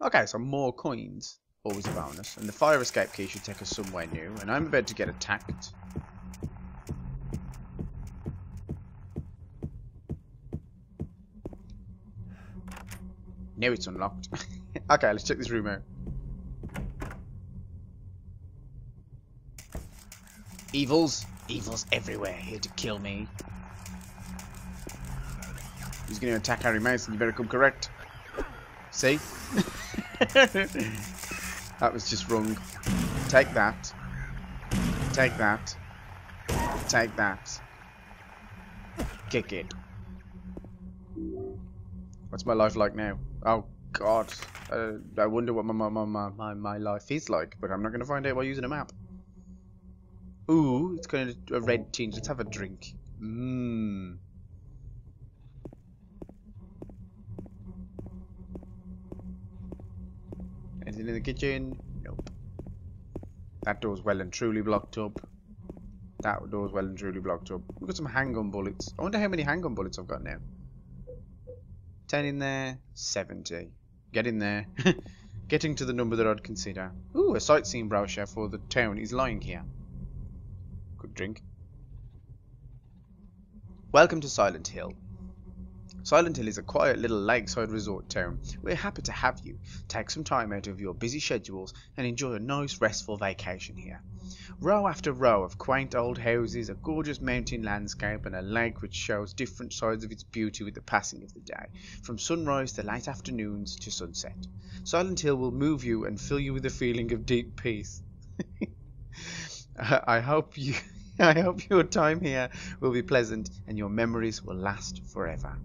Okay, so more coins. Always a bonus. And the fire escape key should take us somewhere new. And I'm about to get attacked. Now it's unlocked. okay, let's check this room out. Evils. Evils everywhere here to kill me. He's going to attack Harry Mason. You better come correct. See? that was just wrong. Take that. Take that. Take that. Kick it. What's my life like now? Oh God. Uh, I wonder what my, my, my, my, my life is like, but I'm not going to find out by using a map. Ooh, it's going to a red tinge. Let's have a drink. Mmm. Anything in the kitchen? Nope. That door's well and truly blocked up. That door's well and truly blocked up. We've got some handgun bullets. I wonder how many handgun bullets I've got now. 10 in there, 70. Get in there. Getting to the number that I'd consider. Ooh, a sightseeing brochure for the town is lying here. Quick drink. Welcome to Silent Hill. Silent Hill is a quiet little lakeside resort town. We're happy to have you. Take some time out of your busy schedules and enjoy a nice restful vacation here. Row after row of quaint old houses, a gorgeous mountain landscape, and a lake which shows different sides of its beauty with the passing of the day, from sunrise to late afternoons to sunset. Silent Hill will move you and fill you with a feeling of deep peace. I hope you I hope your time here will be pleasant and your memories will last forever.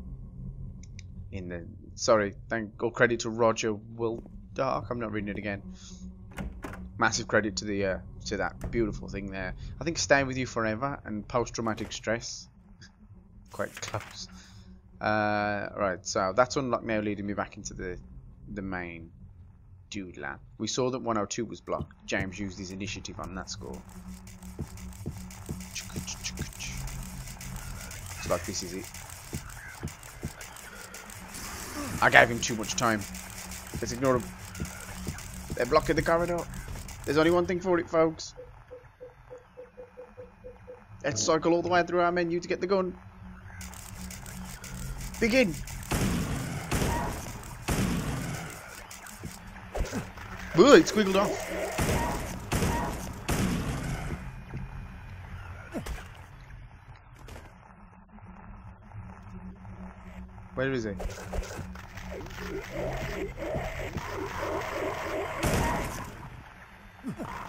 In the sorry, thank all credit to Roger Will Dark. I'm not reading it again. Massive credit to the uh, to that beautiful thing there. I think staying with you forever and post traumatic stress. Quite close. Uh, right, so that's unlocked now, leading me back into the the main dude lab. We saw that 102 was blocked. James used his initiative on that score. It's like this is it. I gave him too much time. Let's ignore him. They're blocking the corridor. There's only one thing for it, folks. Let's cycle all the way through our menu to get the gun. Begin! Ooh, it squiggled off. Where is he?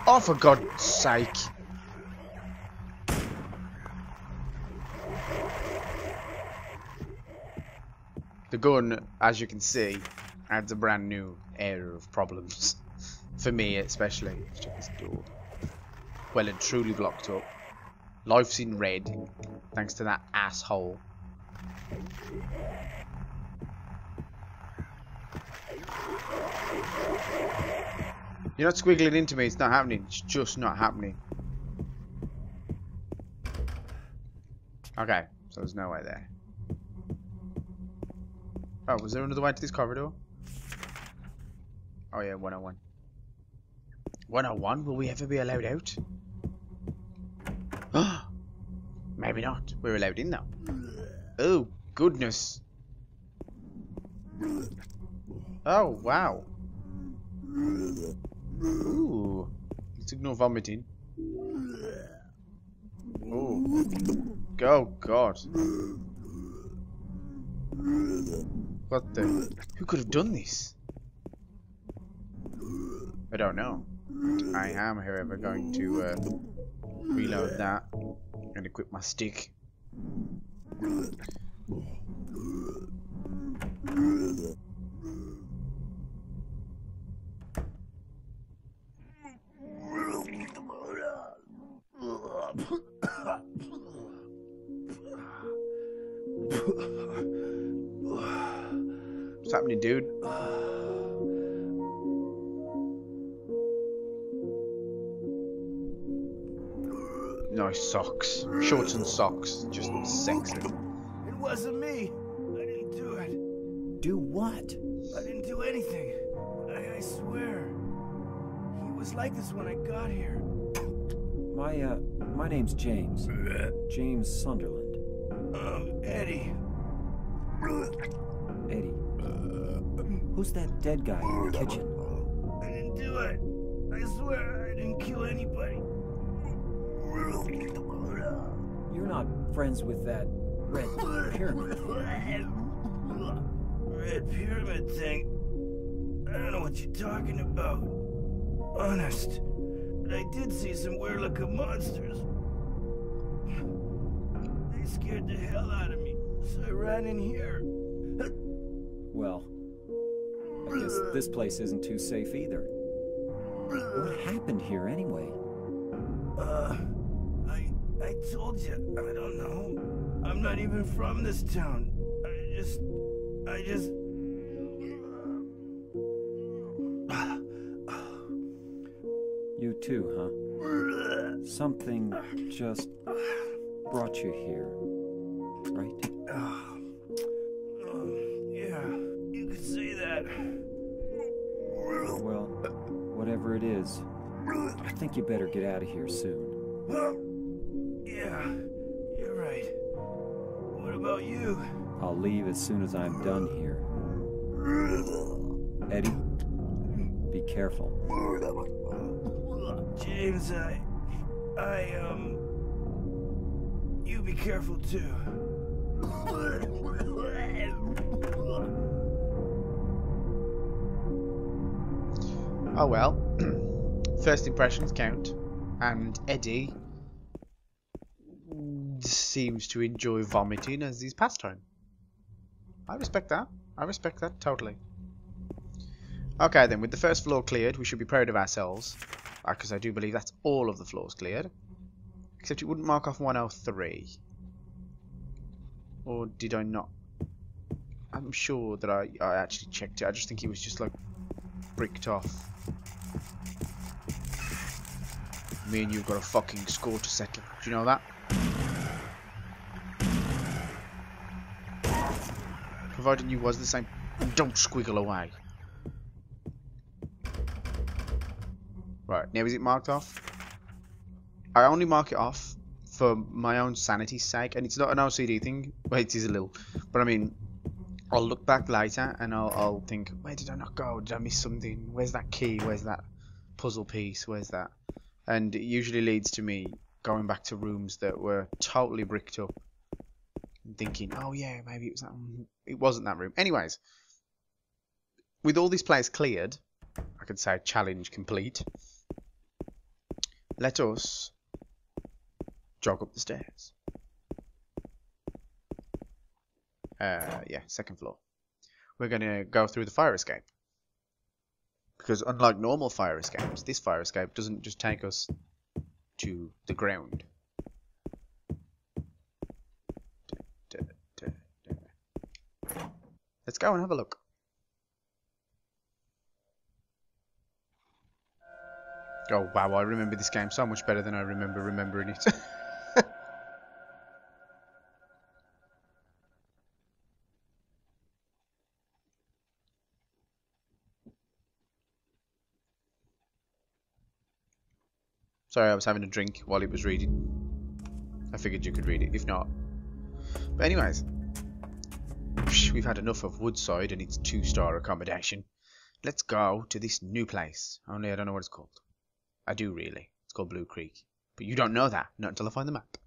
Oh, for God's sake. The gun, as you can see, adds a brand new air of problems. For me, especially. Check this door. Well and truly blocked up. Life's in red, thanks to that asshole. You're not squiggling into me, it's not happening. It's just not happening. Okay, so there's no way there. Oh, was there another way to this corridor? Oh yeah, 101. 101? Will we ever be allowed out? Maybe not. We're allowed in though. Oh, goodness. Oh, wow. Ooh. Let's ignore vomiting. Oh. Oh, God. What the? Who could have done this? I don't know. I am, however, going to uh, reload that and equip my stick. Happening, dude? Nice socks. Shorts and socks. Just sexy. It wasn't me. I didn't do it. Do what? I didn't do anything. I I swear. He was like this when I got here. My, uh, my name's James. James Sunderland. Um, Eddie. Eddie. Who's that dead guy in the kitchen? I didn't do it. I swear I didn't kill anybody. You're not friends with that red pyramid. Red pyramid thing. I don't know what you're talking about. Honest. But I did see some weird looking monsters. They scared the hell out of me, so I ran in here. Well, I guess this place isn't too safe either. What happened here anyway? Uh, I I told you, I don't know. I'm not even from this town. I just, I just. You too, huh? Something just brought you here, right? Whatever it is, I think you better get out of here soon. Yeah, you're right. What about you? I'll leave as soon as I'm done here. Eddie, be careful. James, I. I, um. You be careful too. Oh well. First impressions count. And Eddie seems to enjoy vomiting as his pastime. I respect that. I respect that totally. Okay then, with the first floor cleared, we should be proud of ourselves. Uh, because I do believe that's all of the floors cleared. Except it wouldn't mark off 103. Or did I not? I'm sure that I, I actually checked it. I just think it was just like bricked off. Me and you've got a fucking score to settle. Do you know that? Providing you was the same. Don't squiggle away. Right, now is it marked off? I only mark it off for my own sanity's sake, and it's not an OCD thing. Well, it is a little, but I mean, I'll look back later and I'll, I'll think, where did I not go? Did I miss something? Where's that key? Where's that puzzle piece? Where's that? And it usually leads to me going back to rooms that were totally bricked up, and thinking, oh yeah, maybe it was that. One. It wasn't that room. Anyways, with all these players cleared, I could say challenge complete. Let us jog up the stairs. Uh, yeah, second floor. We're going to go through the fire escape. Because unlike normal fire escapes, this fire escape doesn't just take us to the ground. Let's go and have a look. Oh wow, I remember this game so much better than I remember remembering it. Sorry, I was having a drink while it was reading. I figured you could read it, if not. But anyways, we've had enough of Woodside and its two-star accommodation. Let's go to this new place. Only I don't know what it's called. I do really. It's called Blue Creek. But you don't know that, not until I find the map.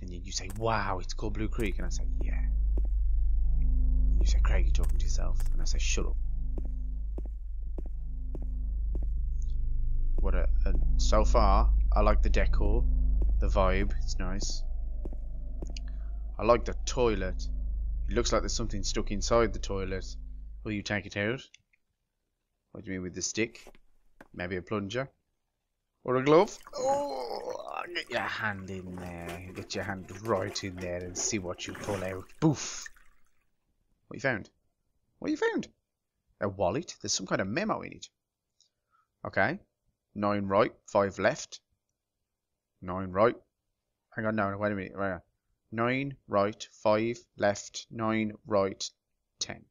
And then you say, wow, it's called Blue Creek. And I say, yeah. And you say, Craig, you're talking to yourself. And I say, shut up. What so far, I like the decor, the vibe, it's nice. I like the toilet. It looks like there's something stuck inside the toilet. Will you take it out? What do you mean with the stick? Maybe a plunger? Or a glove? Oh, get your hand in there. Get your hand right in there and see what you pull out. Boof! What you found? What you found? A wallet? There's some kind of memo in it. Okay. Nine right, five left. Nine right. Hang on, no, wait a minute. Right. Nine right, five left, nine right, ten.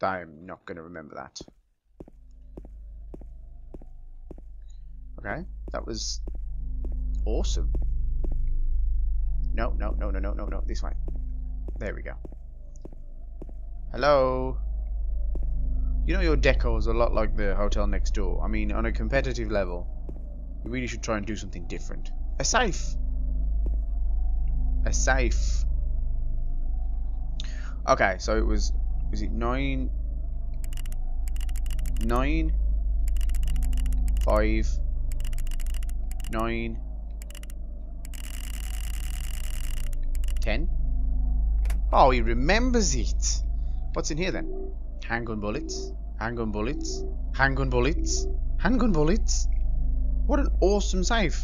I'm not going to remember that. Okay, that was awesome. No, no, no, no, no, no, no. This way. There we go. Hello. You know your deco is a lot like the hotel next door. I mean, on a competitive level, you really should try and do something different. A safe. A safe. Okay, so it was was it nine nine five nine ten? Oh, he remembers it. What's in here then? Handgun bullets, handgun bullets, handgun bullets, handgun bullets. What an awesome safe.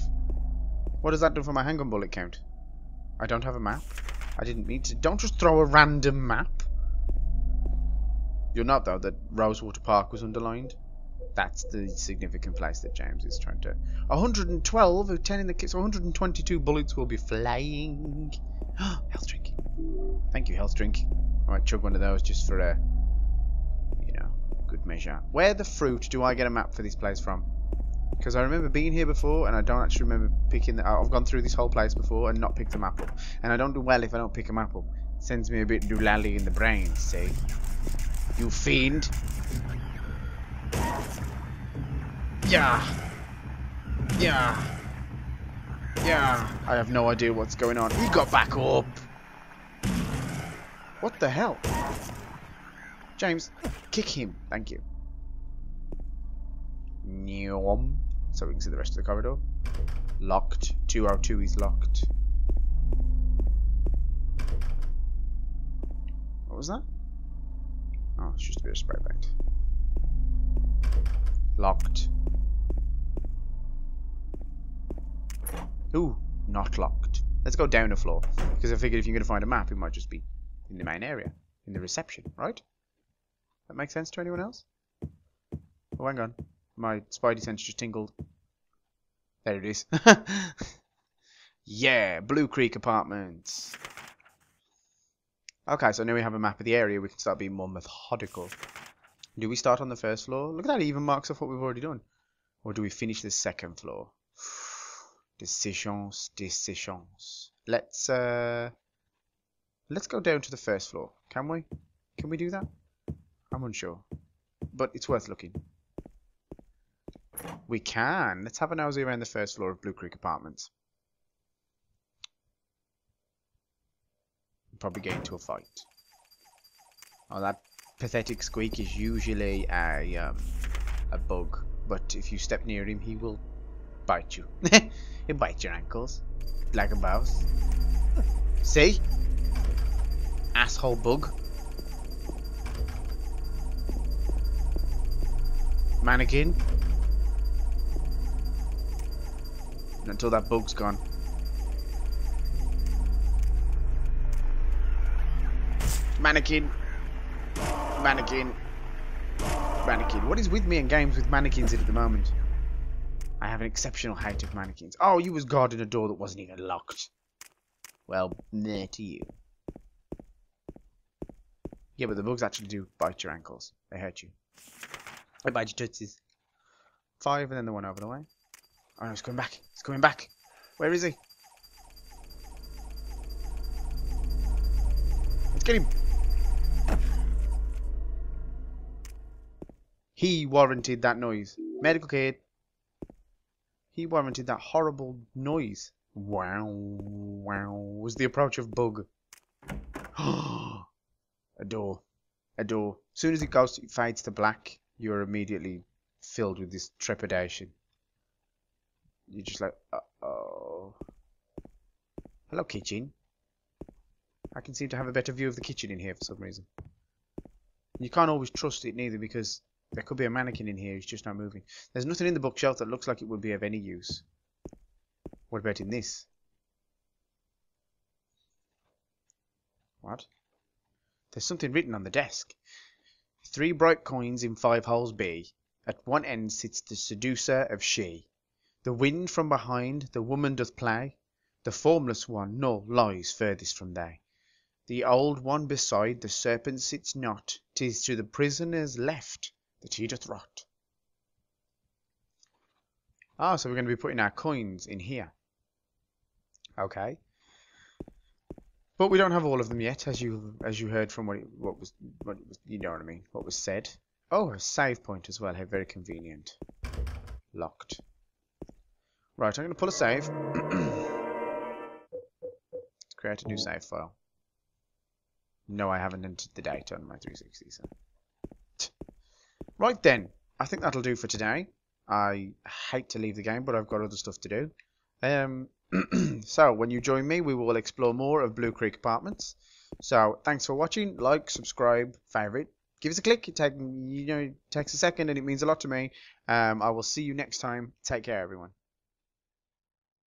What does that do for my handgun bullet count? I don't have a map. I didn't mean to. Don't just throw a random map. You'll note though that Rosewater Park was underlined. That's the significant place that James is trying to. 112 of 10 in the kit, so 122 bullets will be flying. health drink. Thank you, health drink. I might chug one of those just for know, good measure. Where the fruit do I get a map for this place from? Because I remember being here before, and I don't actually remember picking. The, I've gone through this whole place before and not picked a map up. And I don't do well if I don't pick a map up. It sends me a bit doolally in the brain. See, you fiend. Yeah. Yeah. Yeah. I have no idea what's going on. He got back up. What the hell? James, kick him. Thank you. Nyom. So we can see the rest of the corridor. Locked. 202 is locked. What was that? Oh, it's just a bit of spray paint. Locked. Ooh, not locked. Let's go down a floor. Because I figured if you're going to find a map, it might just be in the main area. In the reception, right? That makes sense to anyone else? Oh, hang on. My spidey sense just tingled. There it is. yeah, Blue Creek Apartments. Okay, so now we have a map of the area. We can start being more methodical. Do we start on the first floor? Look at that, even marks off what we've already done. Or do we finish the second floor? Decisions, decisions. Let's uh let's go down to the first floor. Can we? Can we do that? I'm unsure. But it's worth looking. We can. Let's have a nosy around the first floor of Blue Creek Apartments. Probably get into a fight. Oh, that pathetic squeak is usually a um, a bug, but if you step near him, he will bite you. He'll bite your ankles, like a mouse. See? Asshole bug. Mannequin. Until that bug's gone. Mannequin. Mannequin. Mannequin. What is with me in games with mannequins at the moment? I have an exceptional height of mannequins. Oh, you was guarding a door that wasn't even locked. Well, near to you. Yeah, but the bugs actually do bite your ankles. They hurt you. They bite your tootsies. Five and then the one over the way. Oh no, he's coming back. He's coming back. Where is he? Let's get him. He warranted that noise. Medical kid. He warranted that horrible noise. Wow, wow. Was the approach of bug. a door. A door. As soon as it goes, it fades to black, you're immediately filled with this trepidation. You're just like, uh-oh. Hello, kitchen. I can seem to have a better view of the kitchen in here for some reason. You can't always trust it neither because there could be a mannequin in here, it's just not moving. There's nothing in the bookshelf that looks like it would be of any use. What about in this? What? There's something written on the desk. Three bright coins in five holes be. At one end sits the seducer of she. The wind from behind the woman doth play. The formless one, null, lies furthest from they. The old one beside the serpent sits not. Tis to the prisoner's left that he doth rot. Ah, so we're going to be putting our coins in here. Okay. But we don't have all of them yet, as you as you heard from what it, what was what it was, you know what I mean, what was said. Oh, a save point as well. How very convenient. Locked. Right, I'm going to pull a save. Create a new save file. No, I haven't entered the data on my 360. So. Right then, I think that'll do for today. I hate to leave the game, but I've got other stuff to do. Um, so when you join me, we will explore more of Blue Creek Apartments. So thanks for watching. Like, subscribe, favorite. Give us a click. It take, you know, takes a second and it means a lot to me. Um, I will see you next time. Take care, everyone.